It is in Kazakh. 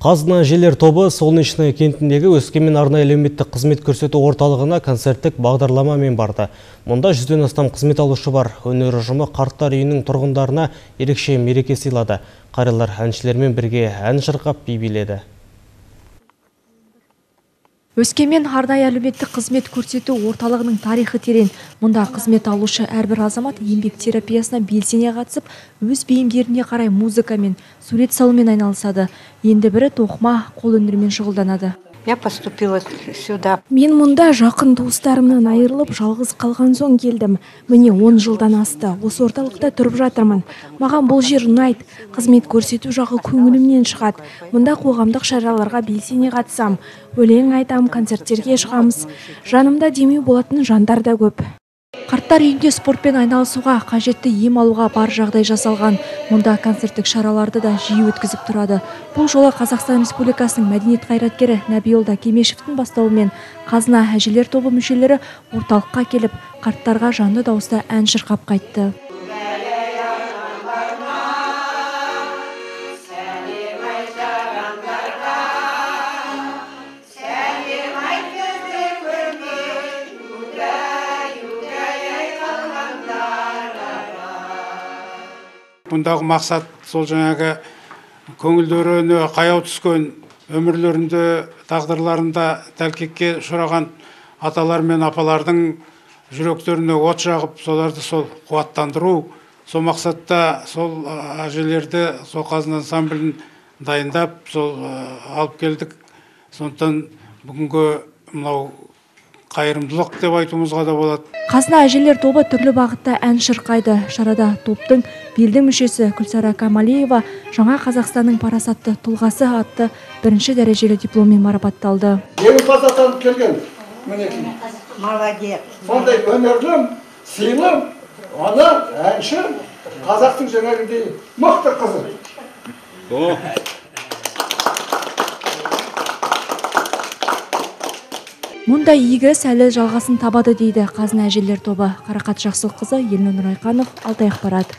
Қазына желер тобы Солнечный кентіндегі өскемен арнайы әлеуметтік қызмет көрсету орталығына концерттік бағдарламамен барды. Мұнда жүзден астам қызмет алушы бар. Өнер ұжымы қарттар үйінің тұрғындарына ерекше мереке сыйлады. Әншілермен бірге ән шырқап би. Өскемен арнайы әлеуметтік қызмет көрсету орталығының тарихы терең. Мұнда қызмет алушы әрбір азамат еңбек терапиясына белсене қатысып, өз бейімдеріне қарай музыкамен, сурет салумен айналысады. Енді бірі тоқыма, қол өнерімен шұғылданады. Я поступила сюда. Мен мұнда жақын туыстарымнан айырылып, жалғыз қалған соң келдім. Міне 10 жылдан асты. Осы орталықта тұрып жатырмын. Маған бұл жер ұнайды. Қызмет көрсету жағы көңілімнен шығады. Мұнда қоғамдық шараларға белсене қатысам. Өлең айтам, концерттерге шығамыз. Жанымда демеу болатын жандар да көп. Қарттар үйінде спортпен айналысуға қажетті ем алуға бар жағдай жасалған. Мұнда концерттік шараларды да жиі өткізіп тұрады. Бұл жолы Қазақстан Республикасының мәдениет қайраткері Нәбиолда Кемешевтің бастауымен қазына әжелер тобы мүшелері орталыққа келіп, қарттарға жанды дауыста ән шырқап қайтты. Бұндағы мақсат сол жаңағы көңілдеріне қаяу түскен өмірлерінде тағдырларында тәлкекке ұшыраған аталар мен апалардың жүректеріне от жағып соларды сол қуаттандыру сол мақсатта сол әжелерді сол қазына ансамблін дайындап сол алып келдік. Сондықтан бүгінгі мынау қайырымдылық деп айтуымызға да болады. Қазына әжелер тобы түрлі бағытта ән шырқайды. Шарада топтың белді мүшесі күлсара камалиева жаңа қазақстанның парасатты тұлғасы атты бірінші дәрежелі дипломмен марапатталды. Жеңімпаз атанып келген мінекей Молодец. сондай өнерлі сыйлы ана әнші қазақтың жаңағыдей мықты қызы. Мұндай игі іс әлі жалғасын табады дейді қазына әжелер тобы. Қарақат жақсылыққызы елнұр айқанов алтай ақпарат.